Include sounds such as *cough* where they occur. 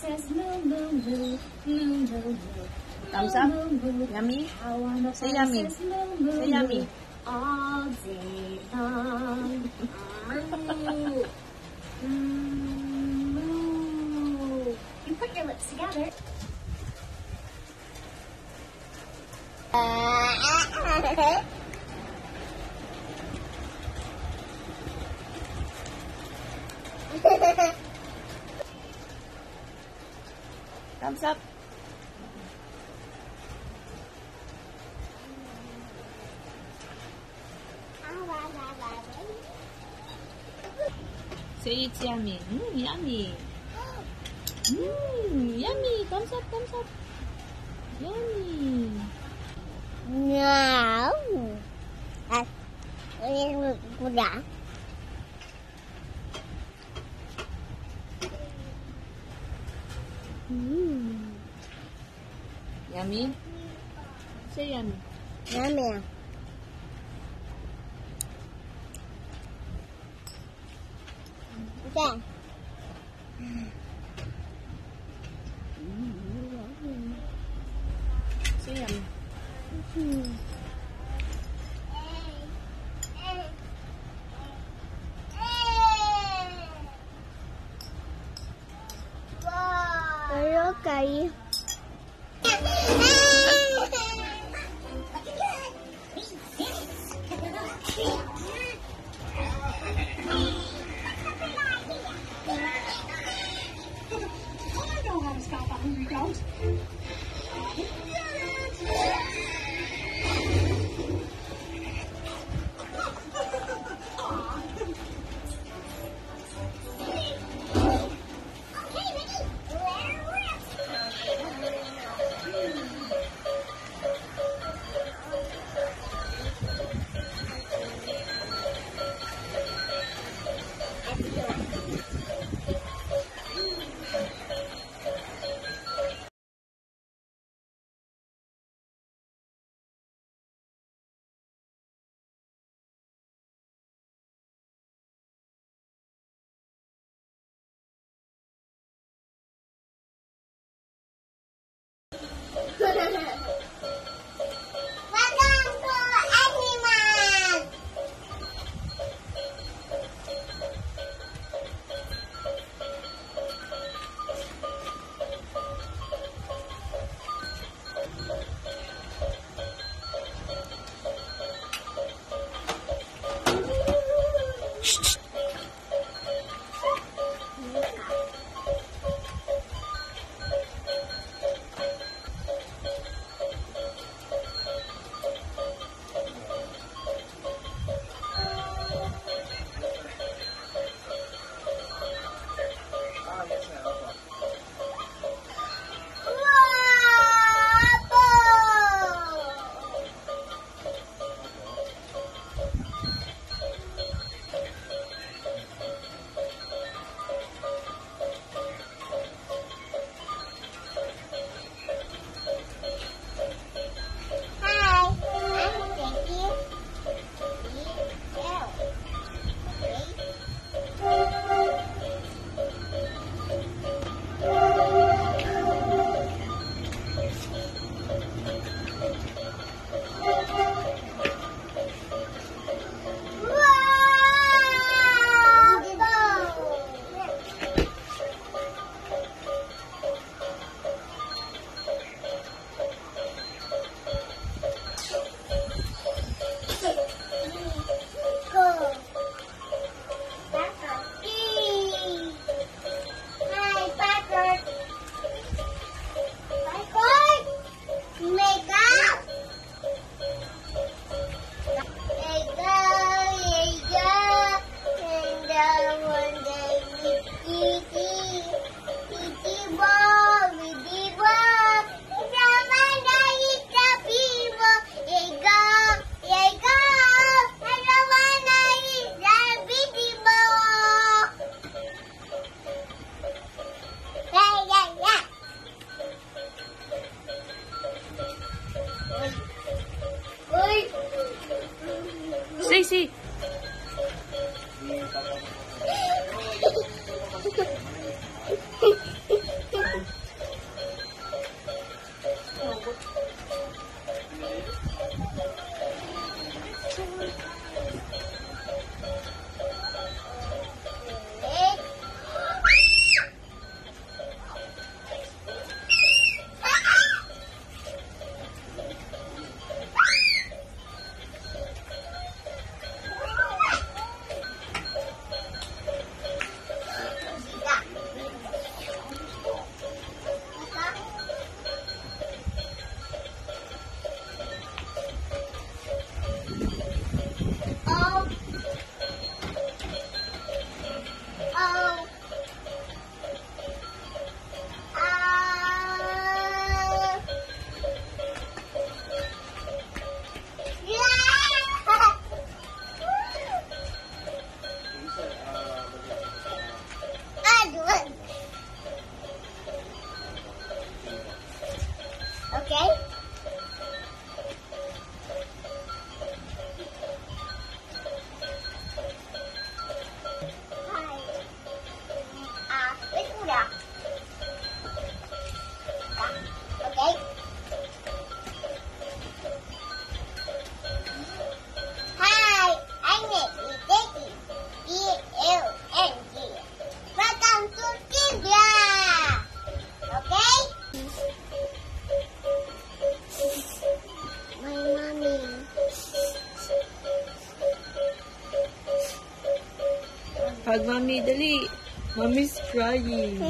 says moo moo moo moo moo moo. Thumbs up? Yummy? How wonderful Say yummy. says moo moo Say yummy. All day long. Moo. Mm, moo. You put your lips together. *laughs* Thumbs up. Say it's yummy. Mm, yummy. Mm, yummy. Thumbs up, thumbs up. Yummy. No. Ah, ini kuda. Yummy. Say yummy. Yummy. Okay. Hug mommy, dali. Mommy's crying.